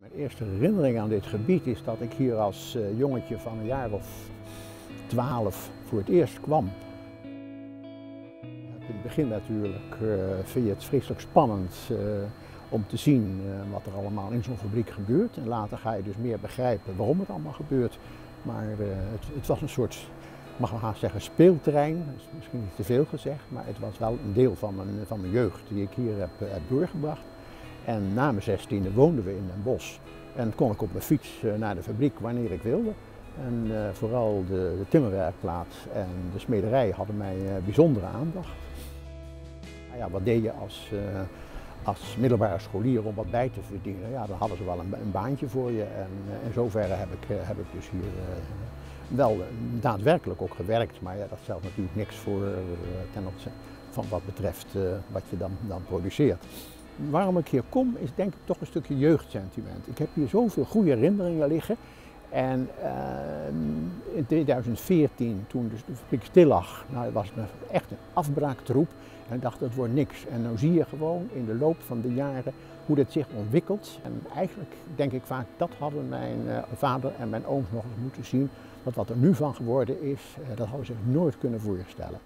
Mijn eerste herinnering aan dit gebied is dat ik hier als uh, jongetje van een jaar of twaalf voor het eerst kwam. In het begin natuurlijk uh, vind je het vreselijk spannend uh, om te zien wat er allemaal in zo'n fabriek gebeurt. En later ga je dus meer begrijpen waarom het allemaal gebeurt. Maar het, het, was een soort, mag wel haast zeggen, speelterrein. Misschien niet te veel gezegd, maar het was wel een deel van mijn, van mijn jeugd die ik hier heb, heb doorgebracht. En na mijn zestiende woonden we in Den Bosch. En kon ik op mijn fiets eh, naar de fabriek wanneer ik wilde. En uh, vooral de, de, timmerwerkplaats en de smederij hadden mij uh, bijzondere aandacht. Nou ja, wat deed je als, als middelbare scholier om wat bij te verdienen? Ja, dan hadden ze wel een, een baantje voor je. En in zoverre heb ik, heb ik dus hier wel daadwerkelijk ook gewerkt. Maar ja, dat stelt natuurlijk niks voor ten opzichte van wat betreft wat je dan, dan produceert waarom ik hier kom is denk ik toch een stukje jeugdsentiment. Ik heb hier zoveel goede herinneringen liggen. En uh, in 2014, toen dus de fabriek stil lag, nou, was het echt een afbraaktroep. En ik dacht, dat wordt niks. En nu zie je gewoon in de loop van de jaren hoe dat zich ontwikkelt. En eigenlijk denk ik vaak, dat hadden mijn uh, vader en mijn ooms nog eens moeten zien. Dat wat er nu van geworden is, uh, dat hadden ze zich nooit kunnen voorstellen.